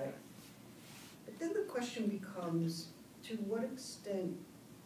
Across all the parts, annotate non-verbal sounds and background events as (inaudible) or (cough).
right? But then the question becomes, to what extent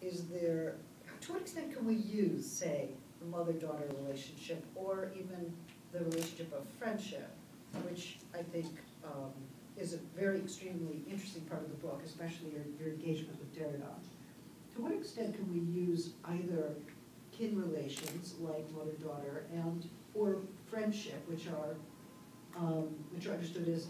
is there, to what extent can we use, say, the mother-daughter relationship, or even the relationship of friendship, which I think um, is a very extremely interesting part of the book, especially your, your engagement with Derrida. To what extent can we use either kin relations, like mother-daughter, and, or friendship, which are, um, which are understood as,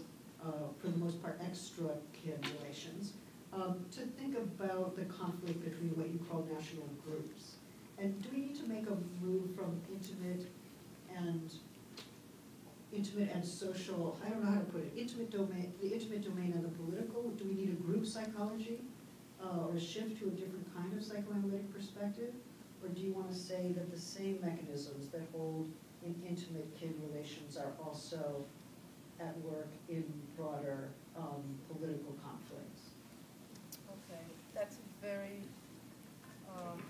for the most part, extra kin relations, um, to think about the conflict between what you call national groups. And do we need to make a move from intimate and, intimate and social, I don't know how to put it, intimate domain, the intimate domain and the political? Do we need a group psychology, uh, or a shift to a different kind of psychoanalytic perspective? Or do you want to say that the same mechanisms that hold in intimate kin relations are also at work in broader um, political conflicts? Okay, that's a very, um,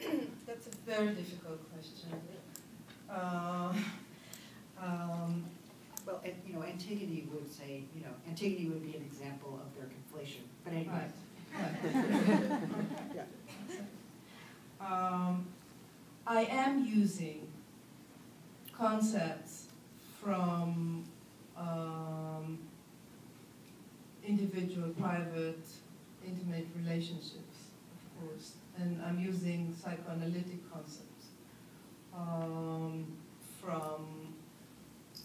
(clears throat) that's a very difficult question. Uh, um, Well, and, you know, Antigone would say, you know, Antigone would be an example of their conflation, but anyway. Right. (laughs) Um, I am using concepts from um, individual, private, intimate relationships, of course, and I'm using psychoanalytic concepts um, from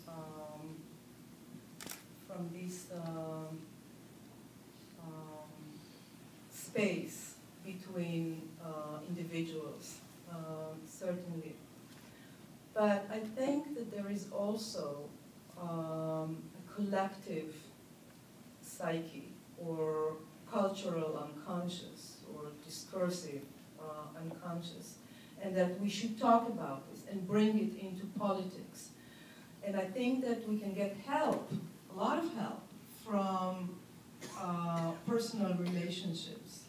um, from this um, um, space between uh, individuals, um, certainly. But I think that there is also um, collective psyche or cultural unconscious or discursive uh, unconscious, and that we should talk about this and bring it into politics. And I think that we can get help, a lot of help, from uh, personal relationships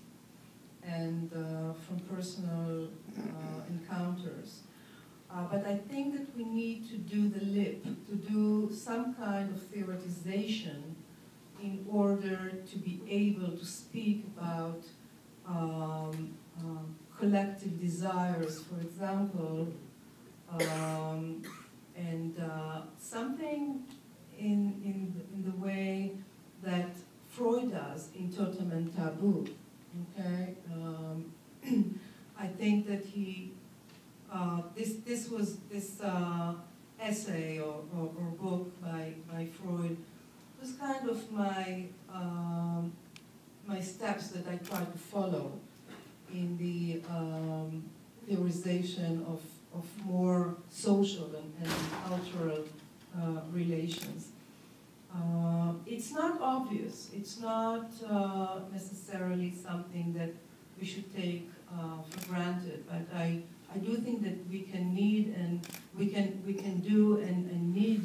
and uh, from personal uh, encounters. Uh, but I think that we need to do the lip, to do some kind of theoretization in order to be able to speak about um, um, collective desires, for example, um, and uh, something in, in, the, in the way that Freud does in Totem and Taboo. Okay, um, (clears throat) I think that he uh, this this was this uh, essay or, or, or, book by by Freud was kind of my um, my steps that I tried to follow in the um, theorization of of more social and, and cultural uh, relations. Uh, it's not obvious. It's not uh, necessarily something that we should take uh, for granted. But I, I do think that we can need and we can we can do and, and need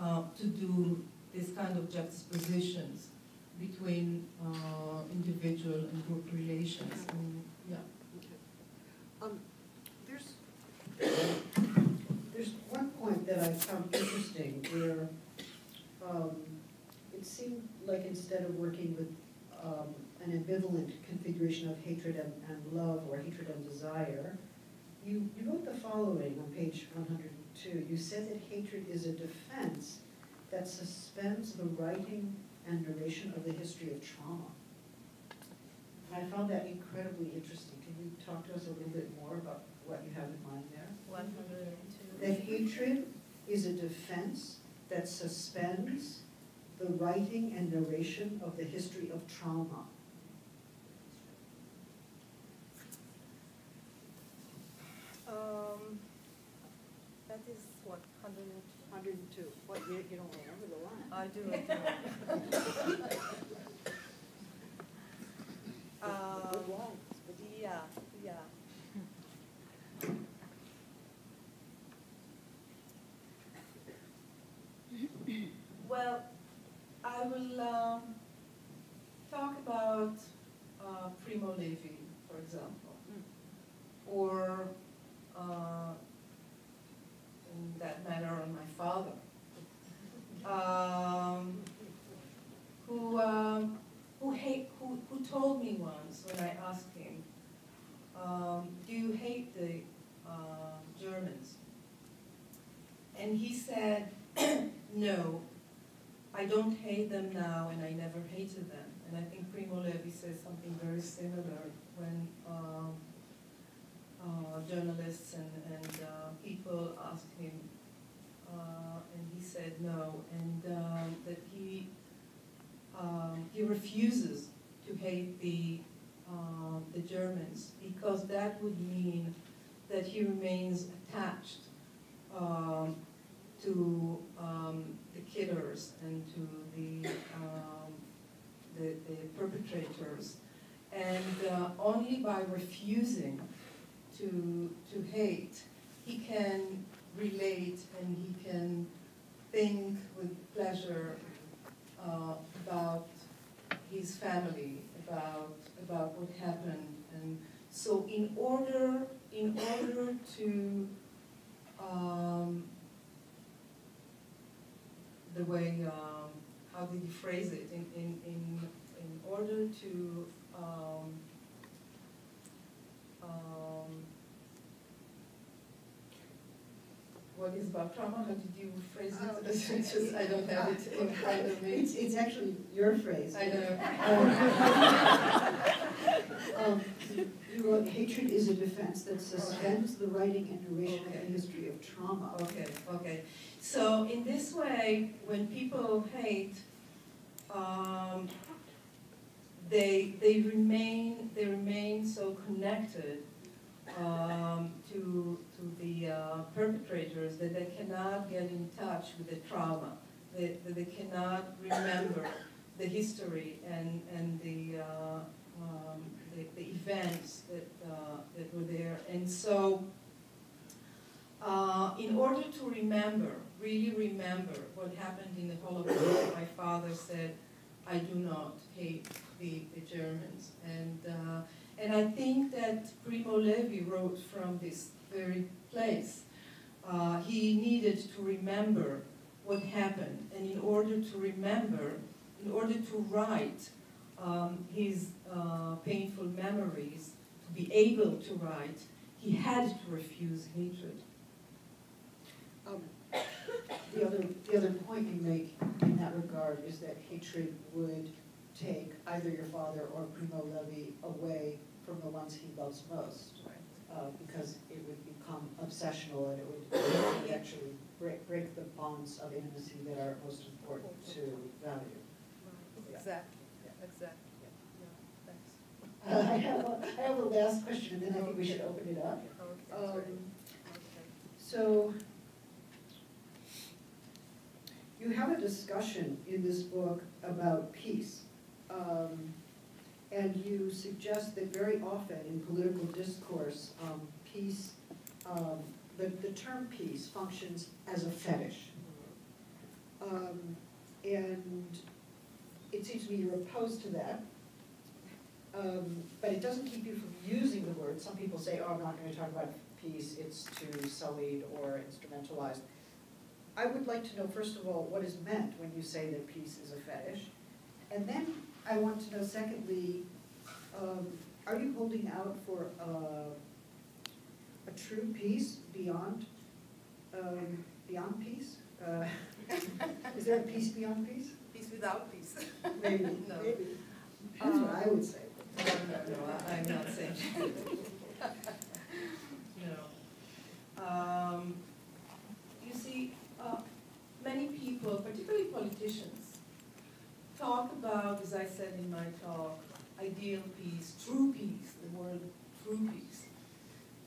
uh, to do this kind of juxtapositions between uh, individual and group relations. And, yeah. Um, there's there's one point that I found interesting where um, it seemed like instead of working with um, an ambivalent configuration of hatred and, and love or hatred and desire, you, you wrote the following on page 102. You said that hatred is a defense that suspends the writing and narration of the history of trauma. And I found that incredibly interesting. Can you talk to us a little bit more about what you have in mind there? 102. That hatred is a defense that suspends the writing and narration of the history of trauma. That is what, 100 102. What, you, you don't remember the line? I do. I do. (laughs) Good lines. yeah, yeah. Well, I will um, talk about uh, Primo Levi, for example, or uh, in that matter on my father, um, who told me once when I asked him, um, do you hate the uh, Germans? And he said, (clears throat) no, I don't hate them now and I never hated them. And I think Primo Levi says something very similar when um, uh, journalists and, and uh, people asked him, said no, and um, that he um, he refuses to hate the uh, the Germans because that would mean that he remains attached to um, the killers and to the the, the perpetrators, and uh, only by refusing to to hate, he can relate and he can think with pleasure uh, about his family, about about what happened, and so in order in order to um, the way um, how did he phrase it? In in in, in order to um, um, what is about trauma? How did you phrase it? Oh, (laughs) It's just, I don't have it in front of me. It's, it's actually your phrase. I know. (laughs) Um, You wrote, hatred is a defense that suspends the writing and narration of the history of trauma. Okay, okay. So in this way, when people hate, um, they they remain they remain so connected um, to to the uh, perpetrators that they cannot get in touch with the trauma. That that they cannot remember the history and and the uh, um, the, the events that uh, that were there. And so, uh, in order to remember, really remember what happened in the Holocaust, my father said, "I do not hate the, the Germans." And uh, and I think that Primo Levi wrote from this very place. Uh, he needed to remember what happened, and in order to remember, in order to write um, his uh, painful memories, to be able to write, he had to refuse hatred. Um, (coughs) The other, the other point you make in that regard is that hatred would take either your father or Primo Levi away from the ones he loves most. uh, Because it would become obsessional and it would it would (coughs) actually break, break the bonds of intimacy that are most important to value. Exactly, exactly, yeah, thanks. Uh, (laughs) I have, a- I have a last question, and then I think we should open it up. Okay. Um, So, you have a discussion in this book about peace. Um, And you suggest that very often in political discourse, um, peace, um, the, the term peace functions as a fetish. Um, And it seems to me you're opposed to that. Um, But it doesn't keep you from using the word. Some people say, oh, I'm not gonna talk about peace, it's too sullied or instrumentalized. I would like to know, first of all, what is meant when you say that peace is a fetish? And then I want to know, secondly, um, are you holding out for a, a true peace beyond, um, beyond peace? Uh, (laughs) Is there a peace beyond peace? Peace without peace. (laughs) Maybe, No. maybe. That's what I would say. No, no, no, I'm not saying. (laughs) No. Um, You see, uh, many people, particularly politicians, talk about, as I said in my talk, ideal peace, true peace, the word true peace.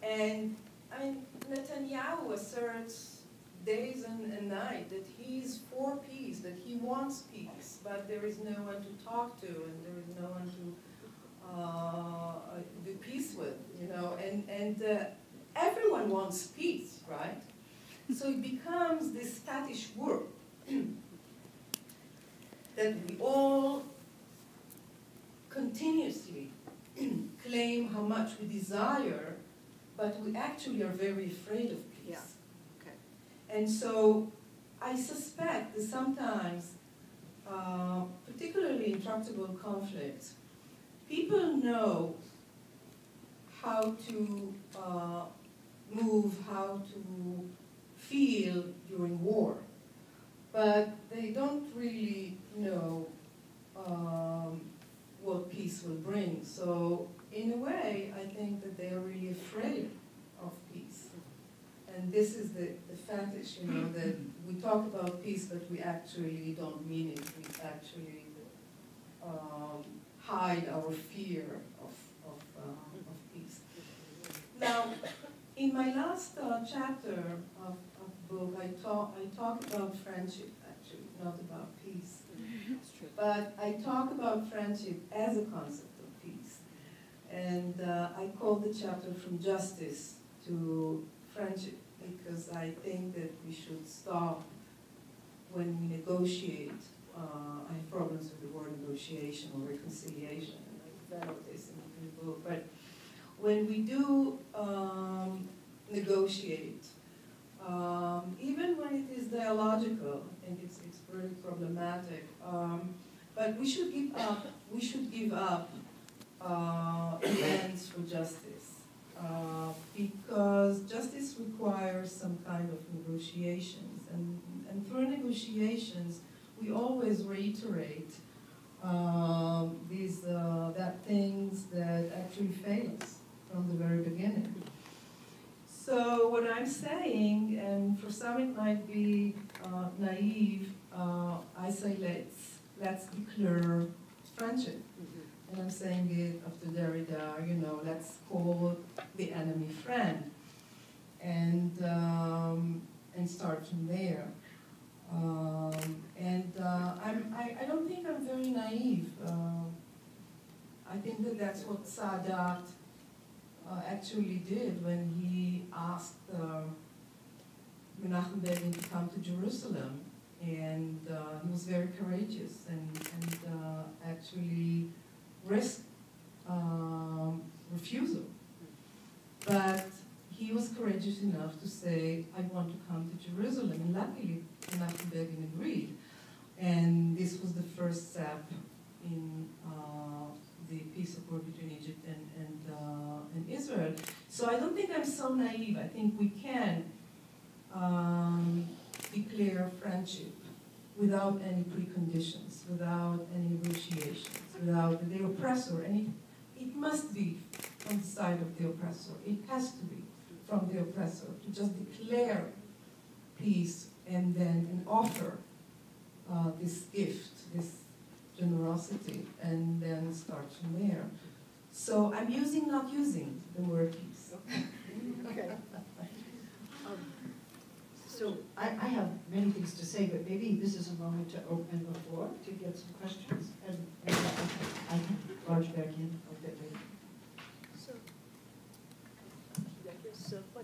And, I mean, Netanyahu asserts days and, and night that he's for peace, that he wants peace, but there is no one to talk to and there is no one to uh, do peace with, you know, and, and uh, everyone wants peace, right? So it becomes this fetish (clears throat) word that we all continuously (clears throat) claim how much we desire, but we actually are very afraid of peace. Yeah. Okay. And so I suspect that sometimes, uh, particularly in tractable conflict, people know how to uh, move, how to feel during war, but they don't really know um, what peace will bring. So, in a way, I think that they are really afraid of peace. And this is the, the fetish, you know, that we talk about peace, but we actually don't mean it. We actually um, hide our fear of, of, uh, of peace. Now, in my last uh, chapter of, of book, I talk, I talk about friendship, actually, not about peace. But I talk about friendship as a concept of peace. And uh, I call the chapter From Justice to Friendship because I think that we should stop when we negotiate. Uh, I have problems with the word negotiation or reconciliation, and I develop this in the book. But when we do um, negotiate, um, even when it is dialogical, I think it's, it's very problematic. Um, but we should give up. We should give up uh, demands for justice uh, because justice requires some kind of negotiations, and and through negotiations, we always reiterate um, these uh, that things that actually fail us from the very beginning. So what I'm saying, and for some it might be uh, naive, uh, I say let's let's declare friendship. And I'm saying it after Derrida, you know, let's call the enemy friend, and um, and start from there. Um, and uh, I'm, I, I don't think I'm very naive. Uh, I think that that's what Sadat uh, actually did when he asked uh, Menachem Begin to come to Jerusalem. And uh, he was very courageous and, and uh, actually risked um, refusal. But he was courageous enough to say, I want to come to Jerusalem. And luckily, Menachem Begin agreed. And this was the first step in uh, the peace accord between Egypt and, Israel. So I don't think I'm so naive. I think we can um, declare friendship without any preconditions, without any negotiations, without the oppressor. And it, it must be on the side of the oppressor. It has to be from the oppressor to just declare peace and then and offer uh, this gift, this generosity, and then start from there. So I'm using, not using the word peace. Okay. Um, So I, I have many things to say, but maybe this is a moment to open the floor to get some questions. And, and I can barge back in a bit later. So, I guess, uh, why